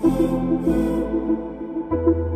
Thank you.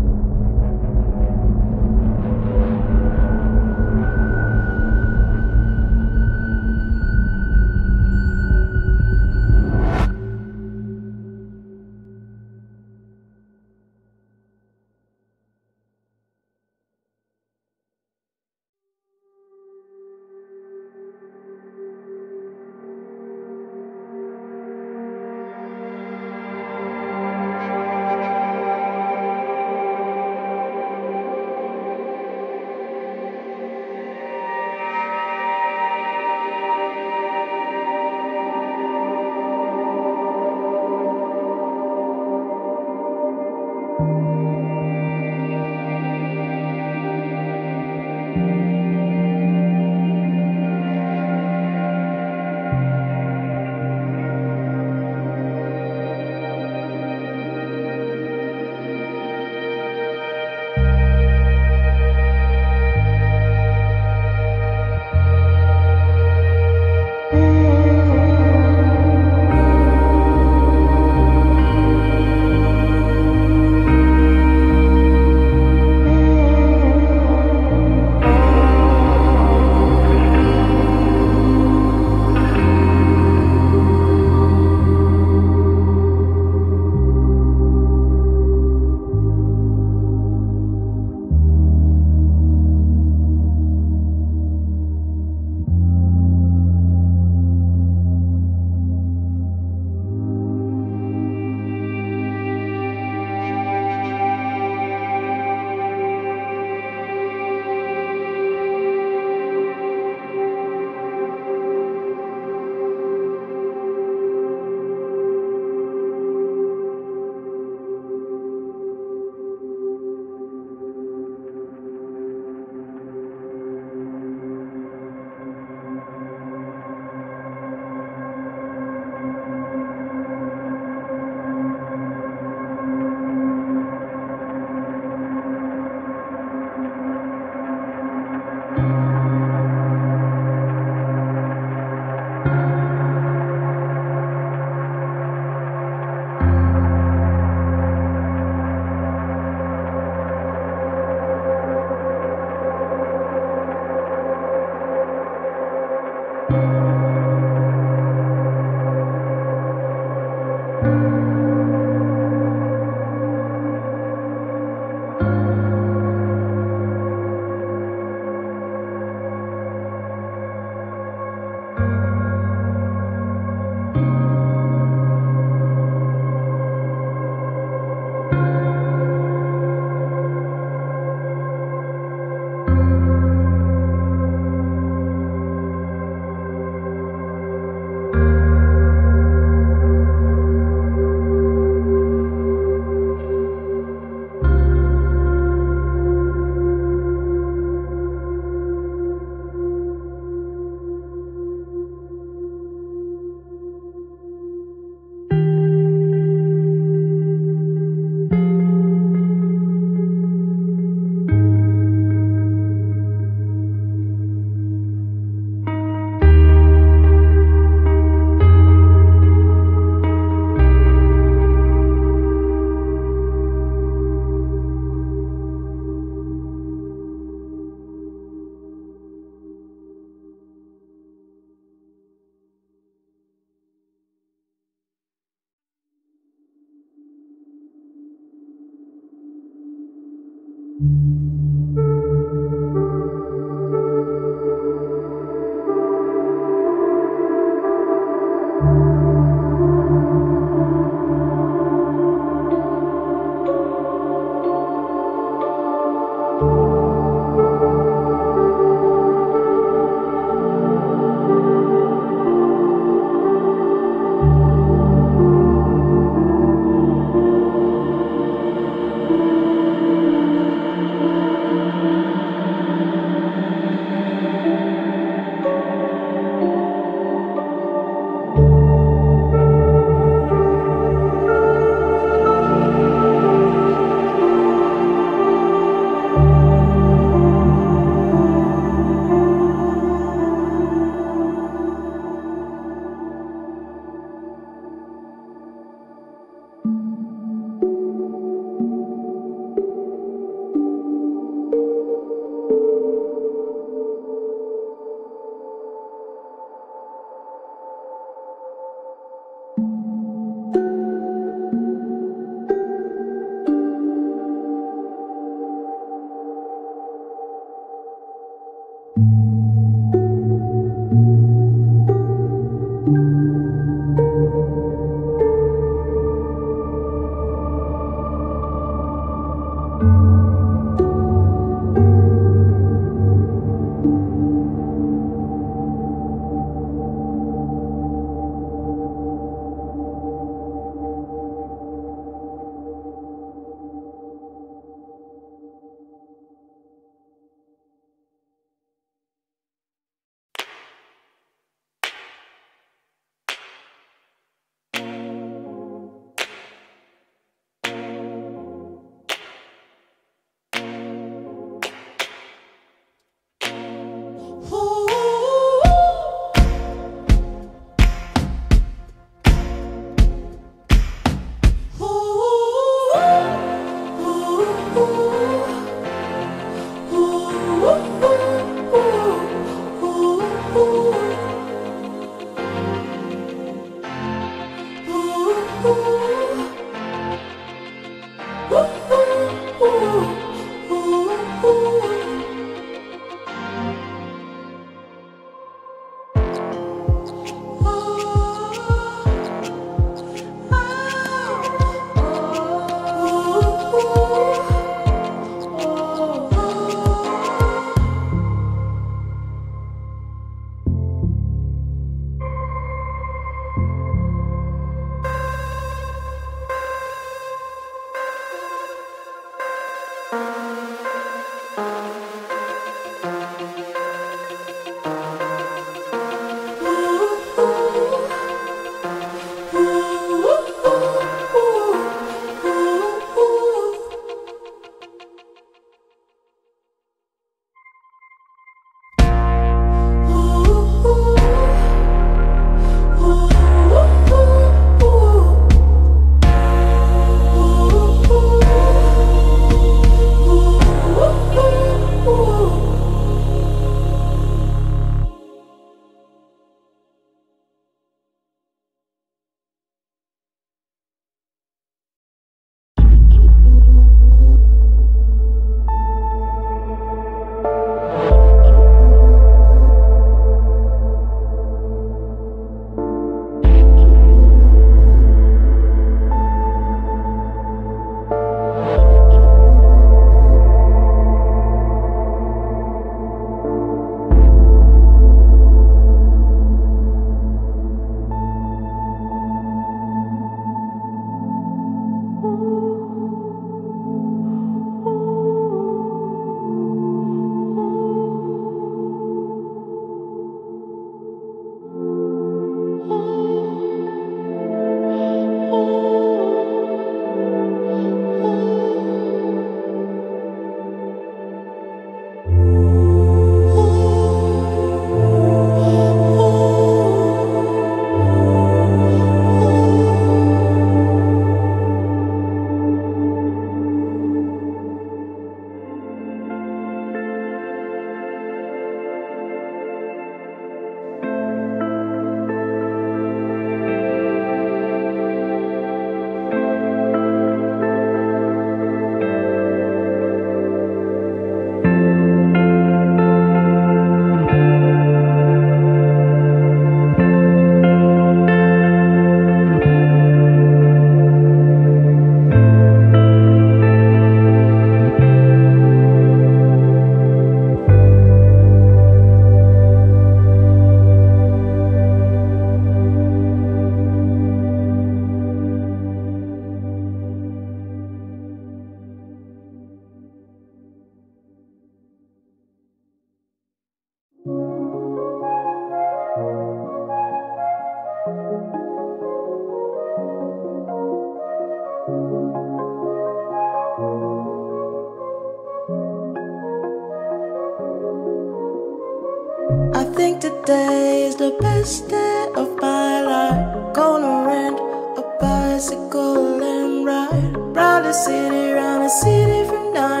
The best day of my life. Gonna rent a bicycle and ride round the city, round the city from nine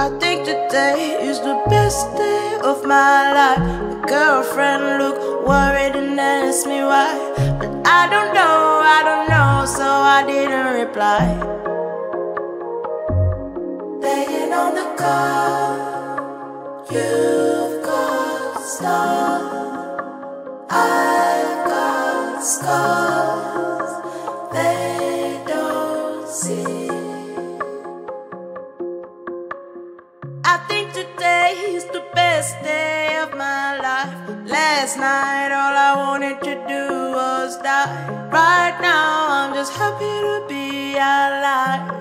I think today is the best day of my life. My girlfriend looked worried and asked me why. But I don't know, I don't know, so I didn't reply. Laying on the car, you've got stars, I've got scars. Last night, all I wanted to do was die. Right now, I'm just happy to be alive.